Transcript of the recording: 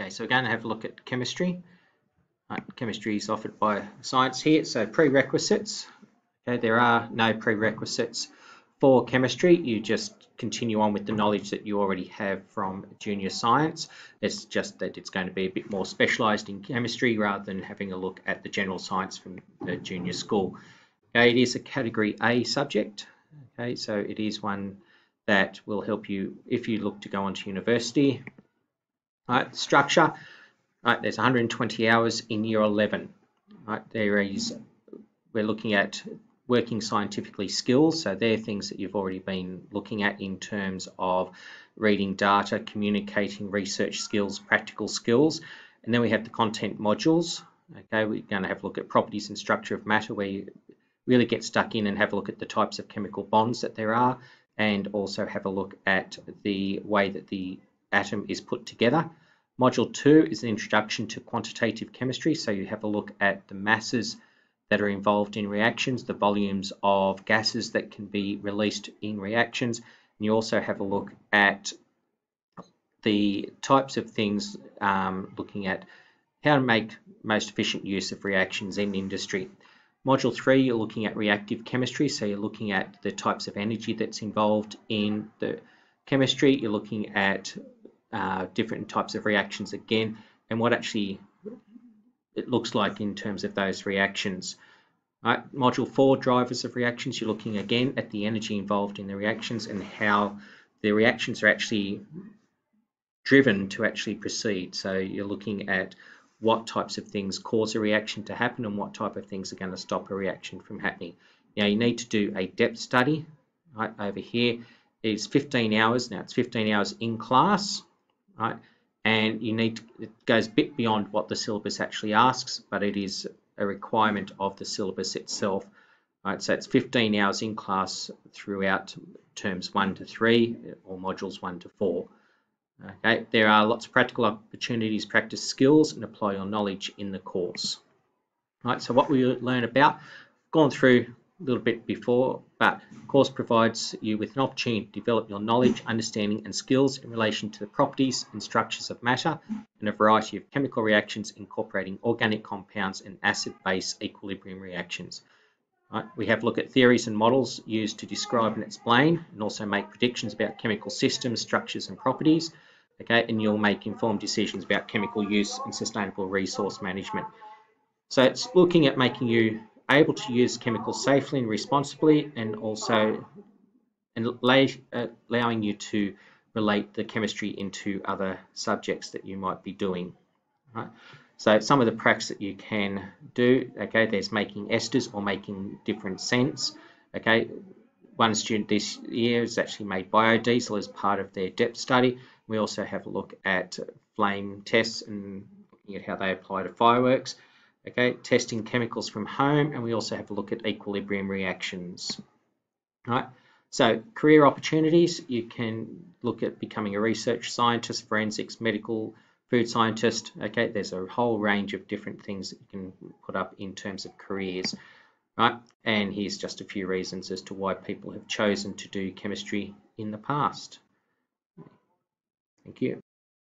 Okay, so we're going to have a look at chemistry. Right, chemistry is offered by science here. So prerequisites. Okay, there are no prerequisites for chemistry. You just continue on with the knowledge that you already have from junior science. It's just that it's going to be a bit more specialised in chemistry rather than having a look at the general science from the junior school. Okay, it is a category A subject. Okay, so it is one that will help you if you look to go on to university. Right, structure, right, there's 120 hours in year 11. Right, there is, we're looking at working scientifically skills. So they're things that you've already been looking at in terms of reading data, communicating research skills, practical skills. And then we have the content modules. Okay, we're going to have a look at properties and structure of matter where you really get stuck in and have a look at the types of chemical bonds that there are and also have a look at the way that the atom is put together. Module 2 is an introduction to quantitative chemistry, so you have a look at the masses that are involved in reactions, the volumes of gases that can be released in reactions, and you also have a look at the types of things um, looking at how to make most efficient use of reactions in industry. Module 3, you're looking at reactive chemistry, so you're looking at the types of energy that's involved in the chemistry, you're looking at uh, different types of reactions again and what actually it looks like in terms of those reactions. Right, module 4, drivers of reactions, you're looking again at the energy involved in the reactions and how the reactions are actually driven to actually proceed. So you're looking at what types of things cause a reaction to happen and what type of things are going to stop a reaction from happening. Now you need to do a depth study right over here. It's 15 hours. Now it's 15 hours in class right? And you need to, it goes a bit beyond what the syllabus actually asks, but it is a requirement of the syllabus itself. Right, so it's 15 hours in class throughout terms one to three or modules one to four. Okay, there are lots of practical opportunities, practice skills, and apply your knowledge in the course. Right, so what we learn about, gone through little bit before, but course provides you with an opportunity to develop your knowledge, understanding and skills in relation to the properties and structures of matter and a variety of chemical reactions incorporating organic compounds and acid-base equilibrium reactions. Right. We have a look at theories and models used to describe and explain and also make predictions about chemical systems, structures and properties. Okay, and you'll make informed decisions about chemical use and sustainable resource management. So it's looking at making you able to use chemicals safely and responsibly and also uh, allowing you to relate the chemistry into other subjects that you might be doing. Right? So some of the practice that you can do, okay, there's making esters or making different scents. Okay, one student this year has actually made biodiesel as part of their depth study. We also have a look at flame tests and looking at how they apply to fireworks okay, testing chemicals from home, and we also have a look at equilibrium reactions. All right, so career opportunities, you can look at becoming a research scientist, forensics, medical, food scientist, okay, there's a whole range of different things that you can put up in terms of careers, right, and here's just a few reasons as to why people have chosen to do chemistry in the past. Thank you.